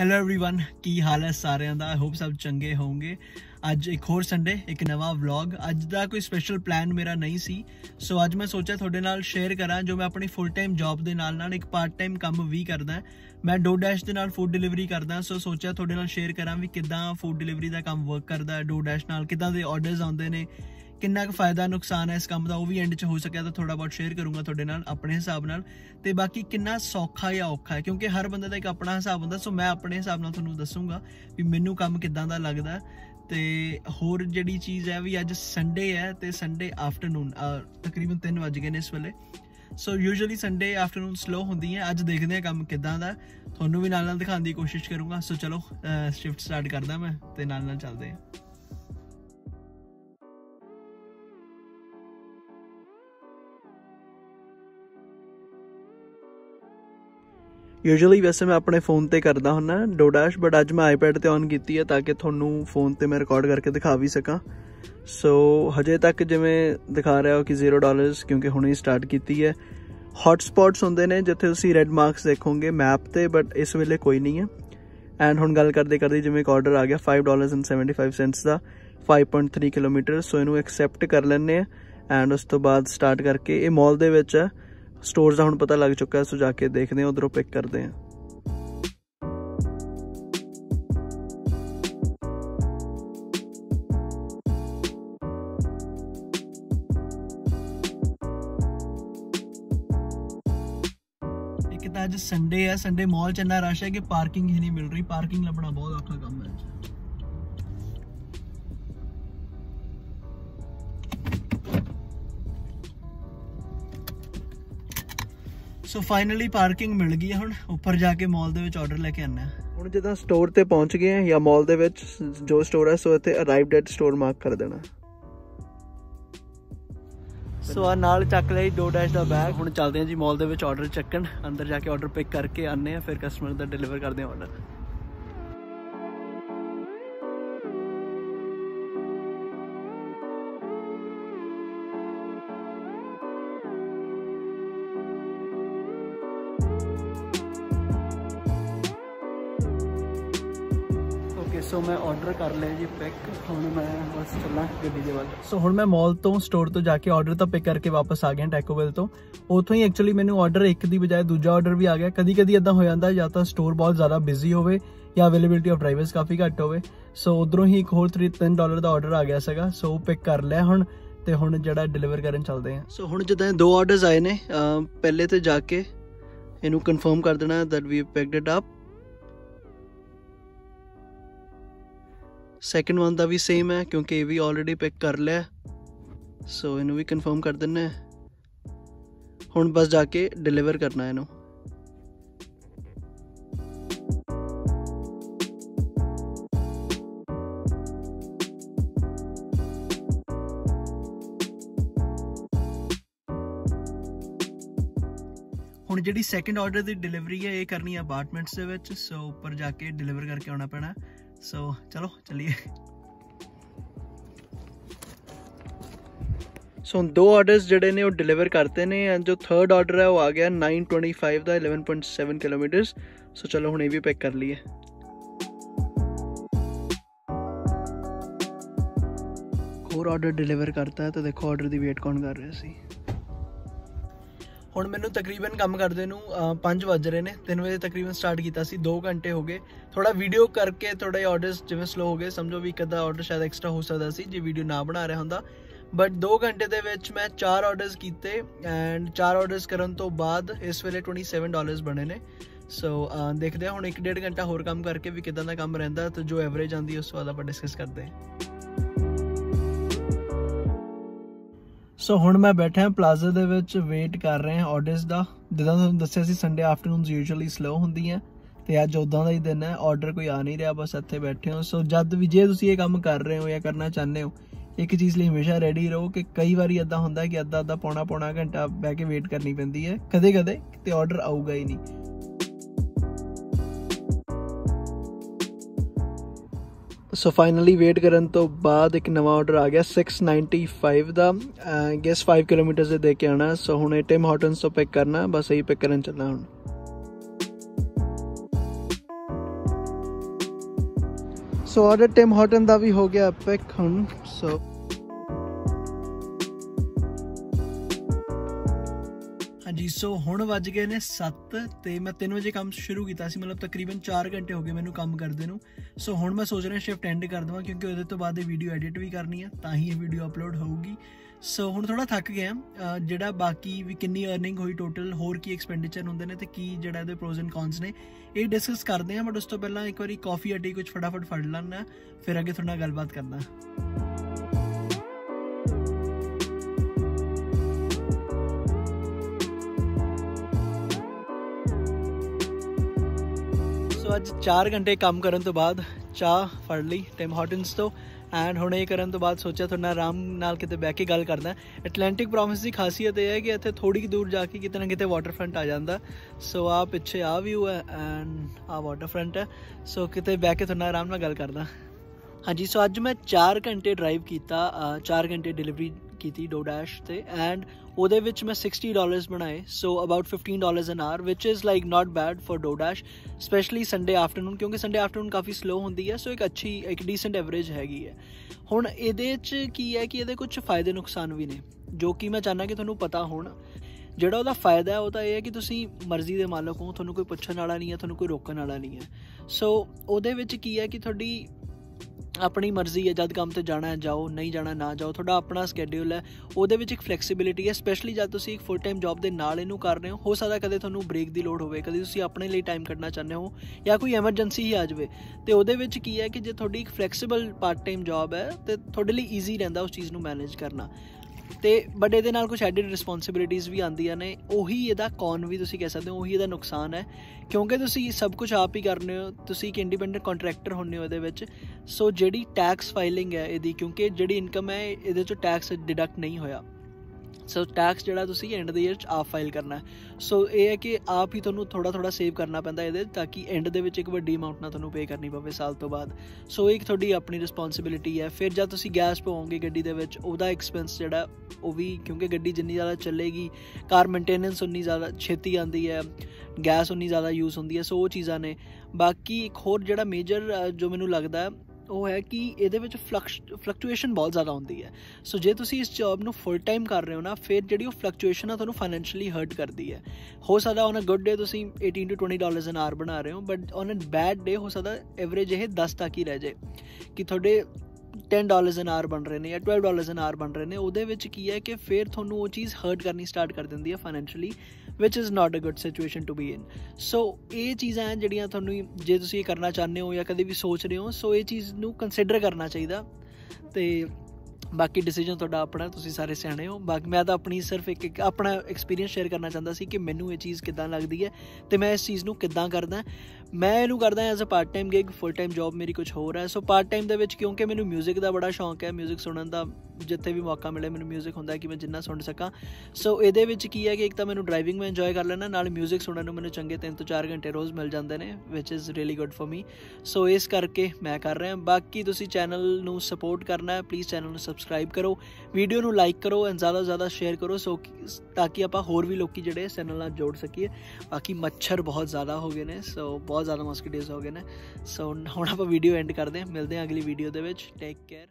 Hello everyone ਕੀ ਹਾਲ ਹੈ ਸਾਰਿਆਂ ਦਾ I hope ਸਭ ਚੰਗੇ ਹੋਵੋਗੇ ਅੱਜ ਇੱਕ ਹੋਰ ਸੰਡੇ ਇੱਕ ਨਵਾਂ ਵਲੌਗ ਅੱਜ ਦਾ ਕੋਈ ਸਪੈਸ਼ਲ ਪਲਾਨ ਮੇਰਾ ਨਹੀਂ ਸੀ ਸੋ ਅੱਜ ਮੈਂ ਸੋਚਿਆ ਤੁਹਾਡੇ ਨਾਲ ਸ਼ੇਅਰ ਕਰਾਂ ਜੋ ਮੈਂ ਆਪਣੀ ਫੁੱਲ ਟਾਈਮ ਜੌਬ ਦੇ ਨਾਲ ਨਾਲ ਇੱਕ ਪਾਰਟ ਟਾਈਮ ਕੰਮ ਵੀ ਕਰਦਾ ਮੈਂ ਡੋਡੈਸ਼ ਦੇ ਨਾਲ ਫੂਡ ਡਿਲੀਵਰੀ ਕਰਦਾ ਸੋ ਸੋਚਿਆ ਤੁਹਾਡੇ ਨਾਲ ਸ਼ੇਅਰ ਕਰਾਂ ਵੀ ਕਿੱਦਾਂ ਫੂਡ ਡਿਲੀਵਰੀ ਦਾ ਕੰਮ ਵਰਕ ਕਰਦਾ ਡੋਡੈਸ਼ ਨਾਲ ਕਿੱਦਾਂ ਦੇ ਆਰਡਰਸ ਆਉਂਦੇ ਨੇ ਕਿੰਨਾ ਕੁ ਫਾਇਦਾ, ਨੁਕਸਾਨ ਹੈ ਇਸ ਕੰਮ ਦਾ, ਉਹ ਵੀ ਐਂਡ 'ਚ ਹੋ ਸਕਿਆ ਤਾਂ ਥੋੜਾ ਬਹੁਤ ਸ਼ੇਅਰ ਕਰੂੰਗਾ ਤੁਹਾਡੇ ਨਾਲ, ਆਪਣੇ ਹਿਸਾਬ ਨਾਲ। ਤੇ ਬਾਕੀ ਕਿੰਨਾ ਸੌਖਾ ਜਾਂ ਔਖਾ ਹੈ, ਕਿਉਂਕਿ ਹਰ ਬੰਦੇ ਦਾ ਇੱਕ ਆਪਣਾ ਹਿਸਾਬ ਹੁੰਦਾ, ਸੋ ਮੈਂ ਆਪਣੇ ਹਿਸਾਬ ਨਾਲ ਤੁਹਾਨੂੰ ਦੱਸੂੰਗਾ ਵੀ ਮੈਨੂੰ ਕੰਮ ਕਿੱਦਾਂ ਦਾ ਲੱਗਦਾ ਤੇ ਹੋਰ ਜਿਹੜੀ ਚੀਜ਼ ਹੈ ਵੀ ਅੱਜ ਸੰਡੇ ਹੈ ਤੇ ਸੰਡੇ ਆਫਟਰਨੂਨ ਤਕਰੀਬਨ 3 ਵਜ ਗਏ ਨੇ ਇਸ ਵੇਲੇ। So usually Sunday afternoon slow ਹੁੰਦੀ ਹੈ, ਅੱਜ ਦੇਖਦੇ ਹਾਂ ਕੰਮ ਕਿੱਦਾਂ ਦਾ ਤੁਹਾਨੂੰ ਵੀ ਨਾਲ ਨਾਲ ਦਿਖਾਉਣ ਦੀ ਕੋਸ਼ਿਸ਼ ਕਰੂੰਗਾ। ਸੋ ਚਲੋ ਸ਼ਿਫਟ ਸਟਾਰਟ ਕਰਦਾ ਮੈਂ ਤੇ ਨਾਲ ਨਾਲ ਚੱਲਦੇ ਹਾਂ। ਯੂਜੂਅਲੀ ਵੈਸੇ ਮੈਂ ਆਪਣੇ ਫੋਨ ਤੇ ਕਰਦਾ ਹੁੰਨਾ ਡੋਡੈਸ਼ ਬਟ ਅੱਜ ਮੈਂ ਆਈਪੈਡ ਤੇ ਔਨ ਕੀਤੀ ਹੈ ਤਾਂ ਕਿ ਤੁਹਾਨੂੰ ਫੋਨ ਤੇ ਮੈਂ ਰਿਕਾਰਡ ਕਰਕੇ ਦਿਖਾ ਵੀ ਸਕਾਂ। ਸੋ ਹਜੇ ਤੱਕ ਜਿਵੇਂ ਦਿਖਾ ਰਿਹਾ ਹਾਂ ਕਿ 0 ਡਾਲਰਸ ਕਿਉਂਕਿ ਹੁਣੇ ਹੀ ਸਟਾਰਟ ਕੀਤੀ ਹੈ। ਹੌਟ ਹੁੰਦੇ ਨੇ, ਜਿੱਥੇ ਤੁਸੀਂ ਰੈੱਡ ਮਾਰਕਸ ਦੇਖੋਗੇ ਮੈਪ ਤੇ ਬਟ ਇਸ ਵੇਲੇ ਕੋਈ ਨਹੀਂ ਹੈ। ਐਂਡ ਹੁਣ ਗੱਲ ਕਰਦੇ ਕਰਦੇ ਜਿਵੇਂ ਇੱਕ ਆਰਡਰ ਆ ਗਿਆ 5 ਡਾਲਰਸ ਐਂਡ 75 ਸੈਂਟਸ ਦਾ 5.3 ਕਿਲੋਮੀਟਰ ਸੋ ਇਹਨੂੰ ਐਕਸੈਪਟ ਕਰ ਲੈਣੇ ਆ ਐਂਡ ਉਸ ਤੋਂ ਬਾਅਦ ਸਟਾਰਟ ਕਰਕੇ ਇਹ ਮਾਲ ਦੇ ਵਿੱਚ ਹੈ। ਸਟੋਰਸ ਦਾ ਹੁਣ ਪਤਾ ਲੱਗ ਚੁੱਕਾ ਹੈ, ਸੋ ਜਾ ਕੇ ਦੇਖਦੇ ਹਾਂ, ਉਧਰੋਂ ਪਿਕ ਕਰਦੇ ਹਾਂ। ਇੱਕ ਤਾਂ ਅੱਜ ਸੰਡੇ ਹੈ ਸੰਡੇ ਮਾਲ ਚ ਇੰਨਾ ਰਸ਼ ਹੈ ਕਿ ਪਾਰਕਿੰਗ ਹੀ ਨਹੀਂ ਮਿਲ ਰਹੀ ਪਾਰਕਿੰਗ ਲੱਭਣਾ ਬਹੁਤ ਸੋ ਫਾਈਨਲੀ ਪਾਰਕਿੰਗ ਮਿਲ ਗਈ ਹੁਣ। ਉੱਪਰ ਜਾ ਕੇ ਮਾਲ ਦੇ ਵਿੱਚ ਆਰਡਰ ਲੈ ਕੇ ਆਣਾ ਹੁਣ ਜਦੋਂ ਸਟੋਰ ਤੇ ਪਹੁੰਚ ਗਏ ਆ ਜਾਂ ਮਾਲ ਦੇ ਵਿੱਚ ਜੋ ਸਟੋਰ ਹੈ ਸੋ ਇੱਥੇ ਅਰਾਈਵਡ ਐਟ ਸਟੋਰ ਮਾਰਕ ਕਰ ਦੇਣਾ। ਸੋ ਆ ਨਾਲ ਚੱਕ ਲਈ ਦੋ ਡੈਸ਼ ਦਾ ਬੈਗ ਹੁਣ ਚੱਲਦੇ ਹਾਂ ਜੀ ਮਾਲ ਦੇ ਵਿੱਚ ਆਰਡਰ ਚੱਕਣ। ਅੰਦਰ ਜਾ ਕੇ ਆਰਡਰ ਪਿਕ ਕਰਕੇ ਆਨੇ ਆ ਫਿਰ ਕਸਟਮਰ ਦਾ ਡਿਲੀਵਰ ਕਰਦੇ ਆ ਆਰਡਰ ਸੋ ਮੈਂ ਆਰਡਰ ਕਰ ਲਿਆ ਜੀ ਪਿਕ ਹੁਣ ਮੈਂ ਬਸ ਚੱਲਾਂ ਗੱਡੀ ਦੇ ਵੱਲ। ਸੋ ਹੁਣ ਮੈਂ ਮਾਲ ਤੋਂ ਸਟੋਰ ਤੋਂ ਜਾ ਕੇ ਆਰਡਰ ਤਾਂ ਪਿਕ ਕਰਕੇ ਵਾਪਸ ਆ ਗਿਆ ਟੈਕੋਵੈਲ ਤੋਂ। ਉਥੋਂ ਹੀ ਐਕਚੁਅਲੀ ਮੈਨੂੰ ਆਰਡਰ ਇੱਕ ਦੀ ਬਜਾਏ ਦੂਜਾ ਆਰਡਰ ਵੀ ਆ ਗਿਆ। ਕਦੀ ਕਦੀ ਇਦਾਂ ਹੋ ਜਾਂਦਾ ਜਾਂ ਤਾਂ ਸਟੋਰ ਬਹੁਤ ਜ਼ਿਆਦਾ ਬਿਜ਼ੀ ਹੋਵੇ ਜਾਂ ਅਵੇਲੇਬਿਲਟੀ ਆਫ ਡਰਾਈਵਰਸ ਕਾਫੀ ਘੱਟ ਹੋਵੇ। ਸੋ ਉਧਰੋਂ ਹੀ ਇੱਕ ਹੋਰ 3 ਡਾਲਰ ਦਾ ਆਰਡਰ ਆ ਗਿਆ ਸੀਗਾ। ਸੋ ਉਹ ਪਿਕ ਕਰ ਲਿਆ ਹੁਣ ਤੇ ਹੁਣ ਜਿਹੜਾ ਡਿਲੀਵਰ ਕਰਨ ਚੱਲਦੇ ਆ। ਸੋ ਹੁਣ ਜਦੋਂ ਦੋ ਆਰਡਰਸ ਆਏ ਨੇ ਪਹਿਲੇ ਤੇ ਜਾ ਕੇ ਇਹਨੂੰ ਕਨਫਰਮ ਕਰ ਦੇਣਾ that we picked it up second one ਦਾ ਵੀ ਸੇਮ ਹੈ, ਕਿਉਂਕਿ ਇਹ ਵੀ ਆਲਰੇਡੀ ਪਿਕ ਕਰ ਲਿਆ ਸੋ ਇਹਨੂੰ ਵੀ ਕਨਫਰਮ ਕਰ ਦਿੰਨੇ ਹੁਣ ਬਸ ਜਾ ਕੇ ਡਿਲੀਵਰ ਕਰਨਾ ਇਹਨੂੰ। ਹੁਣ ਜਿਹੜੀ ਸੈਕੰਡ ਆਰਡਰ ਦੀ ਡਿਲੀਵਰੀ ਹੈ, ਇਹ ਕਰਨੀ ਹੈ ਅਪਾਰਟਮੈਂਟਸ ਦੇ ਵਿੱਚ। ਸੋ ਉੱਪਰ ਜਾ ਕੇ ਡਿਲੀਵਰ ਕਰਕੇ ਆਉਣਾ ਪੈਣਾ। ਸੋ ਚਲੋ ਚਲਿਏ ਸੋ ਦੋ ਆਰਡਰਸ ਜਿਹੜੇ ਨੇ ਉਹ ਡਿਲੀਵਰ ਕਰਤੇ ਨੇ ਐਂਡ ਜੋ ਥਰਡ ਆਰਡਰ ਹੈ ਉਹ ਆ ਗਿਆ 925 ਦਾ 11.7 ਕਿਲੋਮੀਟਰਸ ਸੋ ਚਲੋ ਹੁਣ ਇਹ ਵੀ ਪੈਕ ਕਰ ਲਈਏ ਹੋਰ ਆਰਡਰ ਡਿਲੀਵਰ ਕਰਤਾ ਤਾਂ ਦੇਖੋ ਆਰਡਰ ਦੀ ਵੇਟ ਕੌਣ ਕਰ ਰਿਹਾ ਸੀ ਹੁਣ ਮੈਨੂੰ ਤਕਰੀਬਨ ਕੰਮ ਕਰਦੇ ਨੂੰ 5 ਵਜ ਰਹੇ ਨੇ 3 ਵਜੇ ਤਕਰੀਬਨ ਸਟਾਰਟ ਕੀਤਾ ਸੀ 2 ਘੰਟੇ ਹੋ ਗਏ। ਥੋੜਾ ਵੀਡੀਓ ਕਰਕੇ ਥੋੜੇ ਆਰਡਰਸ ਜਿਵੇਂ ਸਲੋ ਹੋ ਗਏ, ਸਮਝੋ ਵੀ ਕਦਾ ਆਰਡਰ ਸ਼ਾਇਦ ਐਕਸਟਰਾ ਹੋ ਸਕਦਾ ਸੀ, ਜੇ ਵੀਡੀਓ ਨਾ ਬਣਾ ਰਿਹਾ ਹੁੰਦਾ। ਬਟ 2 ਘੰਟੇ ਦੇ ਵਿੱਚ ਮੈਂ 4 ਆਰਡਰਸ ਕੀਤੇ ਐਂਡ 4 ਆਰਡਰਸ ਕਰਨ ਤੋਂ ਬਾਅਦ ਇਸ ਵੇਲੇ 27 ਡਾਲਰਸ ਬਣੇ ਨੇ। ਸੋ ਦੇਖਦੇ ਹਾਂ ਹੁਣ 1.5 ਘੰਟਾ ਹੋਰ ਕੰਮ ਕਰਕੇ ਵੀ ਕਿਦਾਂ ਦਾ ਕੰਮ ਰਹਿੰਦਾ ਤੇ ਜੋ ਐਵਰੇਜ ਆਂਦੀ ਉਸ ਤੋਂ ਬਾਅਦ ਆਪਾਂ ਡਿਸਕਸ ਕਰਦੇ ਹਾਂ। ਸੋ ਹੁਣ ਮੈਂ ਬੈਠਾ ਪਲਾਜ਼ਾ ਦੇ ਵਿੱਚ ਵੇਟ ਕਰ ਰਹੇ ਹਾਂ ਆਰਡਰਸ ਦਾ। ਜਿੱਦਾਂ ਤੁਹਾਨੂੰ ਦੱਸਿਆ ਸੀ ਸੰਡੇ ਆਫਟਰਨੂਨਸ ਯੂਜੂਅਲੀ ਸਲੋ ਹੁੰਦੀਆਂ। ਤੇ ਅੱਜ ਉਦਾਂ ਦਾ ਹੀ ਦਿਨ ਹੈ ਆਰਡਰ ਕੋਈ ਆ ਨਹੀਂ ਰਿਹਾ, ਬਸ ਇੱਥੇ ਬੈਠੇ ਹੋ। ਸੋ ਜਦ ਵੀ ਜੇ ਤੁਸੀਂ ਇਹ ਕੰਮ ਕਰ ਰਹੇ ਹੋ ਜਾਂ ਕਰਨਾ ਚਾਹੁੰਦੇ ਹੋ, ਇੱਕ ਚੀਜ਼ ਲਈ ਹਮੇਸ਼ਾ ਰੈਡੀ ਰਹੋ ਕਿ ਕਈ ਵਾਰੀ ਇਦਾਂ ਹੁੰਦਾ ਕਿ ਅੱਧਾ ਅੱਧਾ ਪੌਣਾ ਪੌਣਾ ਘੰਟਾ ਬਹਿ ਕੇ ਵੇਟ ਕਰਨੀ ਪੈਂਦੀ ਹੈ। ਕਦੇ ਕਦੇ ਤੇ ਆਰਡਰ ਆਊਗਾ ਹੀ ਨਹੀਂ। ਸੋ ਫਾਈਨਲੀ ਵੇਟ ਕਰਨ ਤੋਂ ਬਾਅਦ ਇੱਕ ਨਵਾਂ ਆਰਡਰ ਆ ਗਿਆ 695 ਦਾ। ਗੈਸ 5 ਕਿਲੋਮੀਟਰ ਦੇ ਦੇ ਕੇ ਆਣਾ ਸੋ ਹੁਣ ਇਹ ਟਿਮ ਹਾਟਨਸ ਤੋਂ ਪਿਕ ਕਰਨਾ। ਬਸ ਇਹੀ ਪਿਕ ਕਰਨ ਚੱਲਣਾ ਹੁਣ। ਸੋ ਆਰਡਰ ਟਿਮ ਹਾਟਨ ਦਾ ਵੀ ਹੋ ਗਿਆ ਪਿਕ ਹੁਣ। ਸੋ ਸੋ ਹੁਣ ਵੱਜ ਗਏ ਨੇ 7 ਤੇ ਮੈਂ 3 ਵਜੇ ਕੰਮ ਸ਼ੁਰੂ ਕੀਤਾ ਸੀ, ਮਤਲਬ ਤਕਰੀਬਨ 4 ਘੰਟੇ ਹੋ ਗਏ ਮੈਨੂੰ ਕੰਮ ਕਰਦੇ ਨੂੰ। ਸੋ ਹੁਣ ਮੈਂ ਸੋਚ ਰਿਹਾ ਸ਼ਿਫਟ ਐਂਡ ਕਰ ਦਵਾਂ ਕਿਉਂਕਿ ਉਹਦੇ ਤੋਂ ਬਾਅਦ ਇਹ ਵੀਡੀਓ ਐਡਿਟ ਵੀ ਕਰਨੀ ਹੈ ਤਾਂ ਹੀ ਇਹ ਵੀਡੀਓ ਅਪਲੋਡ ਹੋਊਗੀ। ਸੋ ਹੁਣ ਥੋੜਾ ਥੱਕ ਗਿਆ ਜਿਹੜਾ ਬਾਕੀ ਵੀ ਕਿੰਨੀ ਅਰਨਿੰਗ ਹੋਈ ਟੋਟਲ ਹੋਰ ਕੀ ਐਕਸਪੈਂਡੀਚਰ ਹੁੰਦੇ ਨੇ ਤੇ ਕੀ ਜਿਹੜਾ ਇਹਦੇ ਪ੍ਰੋਜ਼ ਐਂਡ ਕੌਨਸ ਨੇ, ਇਹ ਡਿਸਕਸ ਕਰਦੇ ਆ ਬਟ ਉਸ ਤੋਂ ਪਹਿਲਾਂ ਇੱਕ ਵਾਰੀ ਕਾਫੀ ਅਟੀ ਕੁਝ ਫਟਾਫਟ ਫੜ ਲੈਣਾ ਫਿਰ ਅੱਗੇ ਤੁਹਾਡੇ ਨਾਲ ਗੱਲਬਾਤ ਕਰਨਾ ਅੱਜ 4 ਘੰਟੇ ਕੰਮ ਕਰਨ ਤੋਂ ਬਾਅਦ ਚਾਹ ਫੜ ਲਈ ਟਿਮ ਹਾਰਟਨਸ ਤੋਂ ਐਂਡ ਹੁਣ ਇਹ ਕਰਨ ਤੋਂ ਬਾਅਦ ਸੋਚਿਆ ਤੁਹਾਡਾ ਆਰਾਮ ਨਾਲ ਕਿਤੇ ਬਹਿ ਕੇ ਗੱਲ ਕਰਦਾ ਐਟਲੈਂਟਿਕ ਪ੍ਰੋਮਿਸ ਦੀ ਖਾਸੀਅਤ ਇਹ ਹੈ ਕਿ ਇੱਥੇ ਥੋੜੀ ਦੂਰ ਜਾ ਕੇ ਕਿਤੇ ਨਾ ਕਿਤੇ ਵਾਟਰਫਰੰਟ ਆ ਜਾਂਦਾ। ਸੋ ਆ ਪਿੱਛੇ ਆ ਵਿਊ ਹੈ ਐਂਡ ਆ ਵਾਟਰਫਰੰਟ ਹੈ। ਸੋ ਕਿਤੇ ਬਹਿ ਕੇ ਤੁਹਾਡਾ ਆਰਾਮ ਨਾਲ ਗੱਲ ਕਰਦਾ। ਹਾਂਜੀ ਸੋ ਅੱਜ ਮੈਂ 4 ਘੰਟੇ ਡਰਾਈਵ ਕੀਤਾ 4 ਘੰਟੇ ਡਿਲੀਵਰੀ ਕੀਤੀ ਡੋਡੈਸ਼ ਤੇ ਐਂਡ ਉਹਦੇ ਵਿੱਚ ਮੈਂ 60 ਡਾਲਰਸ ਬਣਾਏ so about 15 dollars an hour which is like not bad for DoorDash specially Sunday afternoon ਕਿਉਂਕਿ ਸੰਡੇ ਆਫਟਰਨੂਨ ਕਾਫੀ ਸਲੋ ਹੁੰਦੀ ਹੈ ਸੋ ਇੱਕ ਅੱਛੀ ਇੱਕ ਡੀਸੈਂਟ ਐਵਰੇਜ ਹੈਗੀ ਹੈ ਹੁਣ ਇਹਦੇ 'ਚ ਕੀ ਹੈ ਕਿ ਇਹਦੇ ਕੁਝ ਫਾਇਦੇ ਨੁਕਸਾਨ ਵੀ ਨੇ ਜੋ ਕਿ ਮੈਂ ਚਾਹਨਾ ਕਿ ਤੁਹਾਨੂੰ ਪਤਾ ਹੋਣ ਜਿਹੜਾ ਉਹਦਾ ਫਾਇਦਾ ਹੈ ਉਹ ਤਾਂ ਇਹ ਹੈ ਕਿ ਤੁਸੀਂ ਮਰਜ਼ੀ ਦੇ ਮਾਲਕ ਹੋ ਤੁਹਾਨੂੰ ਕੋਈ ਪੁੱਛਣ ਵਾਲਾ ਨਹੀਂ ਹੈ ਤੁਹਾਨੂੰ ਕੋਈ ਰੋਕਣ ਵਾਲਾ ਨਹੀਂ ਹੈ ਸੋ ਉਹਦੇ ਵਿੱਚ ਕੀ ਹੈ ਕਿ ਤੁਹਾਡੀ ਆਪਣੀ ਮਰਜ਼ੀ ਹੈ, ਜਦ ਕੰਮ ਤੇ ਜਾਣਾ ਹੈ, ਜਾਓ, ਨਹੀਂ ਜਾਣਾ, ਨਾ ਜਾਓ, ਤੁਹਾਡਾ ਆਪਣਾ ਸਕੇਡਿਊਲ ਹੈ, ਉਹਦੇ ਵਿੱਚ ਇੱਕ ਫਲੈਕਸੀਬਿਲਿਟੀ ਹੈ ਸਪੈਸ਼ਲੀ ਜਦ ਤੁਸੀਂ ਇੱਕ ਫੁੱਲ ਟਾਈਮ ਜੌਬ ਦੇ ਨਾਲ ਇਹਨੂੰ ਕਰ ਰਹੇ ਹੋ ਹੋ ਸਕਦਾ ਕਦੇ ਤੁਹਾਨੂੰ ਬ੍ਰੇਕ ਦੀ ਲੋੜ ਹੋਵੇ, ਕਦੇ ਤੁਸੀਂ ਆਪਣੇ ਲਈ ਟਾਈਮ ਕੱਢਣਾ ਚਾਹੁੰਦੇ ਹੋ, ਜਾਂ ਕੋਈ ਐਮਰਜੈਂਸੀ ਹੀ ਆ ਜਾਵੇ, ਤੇ ਉਹਦੇ ਵਿੱਚ ਕੀ ਹੈ ਕਿ ਜੇ ਤੁਹਾਡੀ ਇੱਕ ਫਲੈਕਸੀਬਲ ਪਾਰਟ ਟਾਈਮ ਜੌਬ ਹੈ, ਤੇ ਤੁਹਾਡੇ ਲਈ ਈਜ਼ੀ ਰਹਿੰਦਾ ਉਸ ਚੀਜ਼ ਨੂੰ ਮੈਨੇਜ ਕਰਨਾ। ਤੇ ਬਟ ਇਹਦੇ ਨਾਲ ਕੁਝ ਐਡਿਡ ਰਿਸਪੌਂਸਿਬਿਲਿਟੀਆਂ ਵੀ ਆਉਂਦੀਆਂ ਨੇ। ਉਹੀ ਇਹਦਾ ਕੌਨ ਵੀ ਤੁਸੀਂ ਕਹਿ ਸਕਦੇ ਹੋ, ਉਹੀ ਇਹਦਾ ਨੁਕਸਾਨ ਹੈ। ਕਿਉਂਕਿ ਤੁਸੀਂ ਸਭ ਕੁਝ ਆਪ ਹੀ ਕਰਨੇ ਹੋ, ਤੁਸੀਂ ਇੱਕ ਇੰਡੀਪੈਂਡੈਂਟ ਕੰਟਰੈਕਟਰ ਹੁੰਨੇ ਹੋ ਇਹਦੇ ਵਿੱਚ। ਸੋ ਜਿਹੜੀ ਟੈਕਸ ਫਾਈਲਿੰਗ ਹੈ ਇਹਦੀ, ਕਿਉਂਕਿ ਜਿਹੜੀ ਇਨਕਮ ਹੈ, ਇਹਦੇ ਚੋਂ ਟੈਕਸ ਡਿਡਕਟ ਨਹੀਂ ਹੋਇਆ। ਸੋ ਟੈਕਸ ਜਿਹੜਾ ਤੁਸੀਂ ਐਂਡ ਦੇ ਈਅਰ ਚ ਆਪ ਫਾਈਲ ਕਰਨਾ ਸੋ ਇਹ ਹੈ ਕਿ ਆਪ ਹੀ ਤੁਹਾਨੂੰ ਥੋੜਾ ਥੋੜਾ ਸੇਵ ਕਰਨਾ ਪੈਂਦਾ ਇਹਦੇ, ਤਾਂ ਕਿ ਐਂਡ ਦੇ ਵਿੱਚ ਇੱਕ ਵੱਡੀ ਅਮਾਉਂਟ ਨਾ ਤੁਹਾਨੂੰ ਪੇ ਕਰਨੀ ਪਵੇ ਸਾਲ ਤੋਂ ਬਾਅਦ। ਸੋ ਇੱਕ ਤੁਹਾਡੀ ਆਪਣੀ ਰਿਸਪੌਂਸਿਬਿਲਿਟੀ ਹੈ। ਫਿਰ ਜਦ ਤੁਸੀਂ ਗੈਸ ਪਾਓਗੇ ਗੱਡੀ ਦੇ ਵਿੱਚ, ਉਹਦਾ ਐਕਸਪੈਂਸ ਜਿਹੜਾ, ਉਹ ਵੀ ਕਿਉਂਕਿ ਗੱਡੀ ਜਿੰਨੀ ਜ਼ਿਆਦਾ ਚੱਲੇਗੀ ਕਾਰ ਮੇਨਟੇਨੈਂਸ ਉਨੀ ਜ਼ਿਆਦਾ, ਛੇਤੀ ਆਂਦੀ ਹੈ ਗੈਸ ਉਨੀ ਜ਼ਿਆਦਾ ਯੂਜ਼ ਹੁੰਦੀ ਹੈ ਸੋ ਉਹ ਚੀਜ਼ਾਂ ਨੇ। ਬਾਕੀ ਇੱਕ ਹੋਰ ਜਿਹੜਾ ਮੇਜਰ ਜੋ ਮੈਨੂੰ ਲੱਗਦਾ ਉਹ ਹੈ ਕਿ ਇਹਦੇ ਵਿੱਚ ਫਲਕਚੁਏਸ਼ਨ ਬਹੁਤ ਜ਼ਿਆਦਾ ਹੁੰਦੀ ਹੈ। ਸੋ ਜੇ ਤੁਸੀਂ ਇਸ ਜੌਬ ਨੂੰ ਫੁੱਲ ਟਾਈਮ ਕਰ ਰਹੇ ਹੋ ਨਾ, ਫਿਰ ਜਿਹੜੀ ਉਹ ਫਲਕਚੁਏਸ਼ਨ ਆ ਤੁਹਾਨੂੰ ਫਾਈਨੈਂਸ਼ੀਅਲੀ ਹਰਟ ਕਰਦੀ ਹੈ। ਹੋ ਸਕਦਾ ਔਨ ਅ ਗੁੱਡ ਡੇ ਤੁਸੀਂ 18 ਟੂ 20 ਡਾਲਰਸ ਐਨ ਆਰ ਬਣਾ ਰਹੇ ਹੋ but on a bad day ਹੋ ਸਕਦਾ ਐਵਰੇਜ ਇਹ 10 ਤੱਕ ਹੀ ਰਹਿ ਜਾਏ। ਕਿ ਤੁਹਾਡੇ 10 ਡਾਲਰਸ ਐਨ ਆਰ ਬਣ ਰਹੇ ਨੇ ਜਾਂ 12 ਡਾਲਰਸ ਐਨ ਆਰ ਬਣ ਰਹੇ ਨੇ, ਉਹਦੇ ਵਿੱਚ ਕੀ ਹੈ ਕਿ ਫਿਰ ਤੁਹਾਨੂੰ ਉਹ ਚੀਜ਼ ਹਰਟ ਕਰਨੀ ਸਟਾਰਟ ਕਰ ਦਿੰਦੀ ਹੈ financially which is not a good situation to be in so ਇਹ ਚੀਜ਼ਾਂ ਹਨ ਜਿਹੜੀਆਂ ਤੁਹਾਨੂੰ ਜੇ ਤੁਸੀਂ ਇਹ ਕਰਨਾ ਚਾਹੁੰਦੇ ਹੋ ਜਾਂ ਕਦੇ ਵੀ ਸੋਚ ਰਹੇ ਹੋ ਸੋ ਇਹ ਚੀਜ਼ ਨੂੰ ਕੰਸੀਡਰ ਕਰਨਾ ਚਾਹੀਦਾ। ਤੇ ਬਾਕੀ ਡਿਸੀਜਨ ਤੁਹਾਡਾ ਆਪਣਾ, ਤੁਸੀਂ ਸਾਰੇ ਸਿਆਣੇ ਹੋ। ਬਾਕੀ ਮੈਂ ਤਾਂ ਆਪਣੀ ਸਿਰਫ ਇੱਕ ਇੱਕ ਆਪਣਾ ਐਕਸਪੀਰੀਅੰਸ ਸ਼ੇਅਰ ਕਰਨਾ ਚਾਹੁੰਦਾ ਸੀ ਕਿ ਮੈਨੂੰ ਇਹ ਚੀਜ਼ ਕਿੱਦਾਂ ਲੱਗਦੀ ਹੈ ਤੇ ਮੈਂ ਇਸ ਚੀਜ਼ ਨੂੰ ਕਿੱਦਾਂ ਕਰਦਾ। ਮੈਂ ਇਹਨੂੰ ਕਰਦਾ as a part time gig full time job ਮੇਰੀ ਕੁਝ ਹੋਰ ਹੈ। ਸੋ ਪਾਰਟ ਟਾਈਮ ਦੇ ਵਿੱਚ ਕਿਉਂਕਿ ਮੈਨੂੰ 뮤직 ਦਾ ਬੜਾ ਸ਼ੌਂਕ ਹੈ 뮤직 ਸੁਣਨ ਦਾ ਜਿੱਥੇ ਵੀ ਮੌਕਾ ਮਿਲੇ ਮੈਨੂੰ 뮤직 ਹੁੰਦਾ ਕਿ ਮੈਂ ਜਿੰਨਾ ਸੁਣ ਸਕਾਂ। ਸੋ ਇਹਦੇ ਵਿੱਚ ਕੀ ਹੈ ਕਿ ਇੱਕ ਤਾਂ ਮੈਨੂੰ ਡਰਾਈਵਿੰਗ ਮੈਂ ਇੰਜੋਏ ਕਰ ਲੈਣਾ ਨਾਲ 뮤직 ਸੁਣਨ ਨੂੰ ਮੈਨੂੰ ਚੰਗੇ 3 ਤੋਂ 4 ਘੰਟੇ ਰੋਜ਼ ਮਿਲ ਜਾਂਦੇ ਨੇ which is really good for me so ਇਸ ਕਰਕੇ ਮੈਂ ਕਰ ਰਿਹਾ। ਬਾਕੀ ਤੁਸੀਂ ਚੈਨਲ ਨੂੰ ਸਪੋਰਟ ਕਰਨਾ ਹੈ ਪਲੀਜ਼ ਚੈਨਲ ਨੂੰ ਸਬਸਕ੍ਰਾਈਬ ਕਰੋ। ਵੀਡੀਓ ਨੂੰ ਲਾਈਕ ਕਰੋ ਐਂਡ ਜ਼ਿਆਦਾ ਤੋਂ ਜ਼ਿਆਦਾ ਸ਼ੇਅਰ ਕਰੋ ਸੋ ਤਾਂ ਕਿ ਆਪਾਂ ਹੋਰ ਵੀ ਲੋਕੀ ਜਿਹੜੇ ਚੈਨਲ ਨਾਲ ਜੋੜ ਸਕੀਏ। ਬਾਕੀ ਮੱਛਰ ਬਹੁਤ ਜ਼ਿਆਦਾ ਹੋ ਗਏ ਨੇ ਸੋ ਬਹੁਤ ਬਹੁਤ ਜ਼ਿਆਦਾ ਮਸਕੀਟੋਜ਼ ਹੋ ਗਏ ਨੇ। ਸੋ ਹੁਣ ਆਪਾਂ ਵੀਡੀਓ ਐਂਡ ਕਰਦੇ ਹਾਂ। ਮਿਲਦੇ ਹਾਂ ਅਗਲੀ ਵੀਡੀਓ ਦੇ ਵਿੱਚ। Take care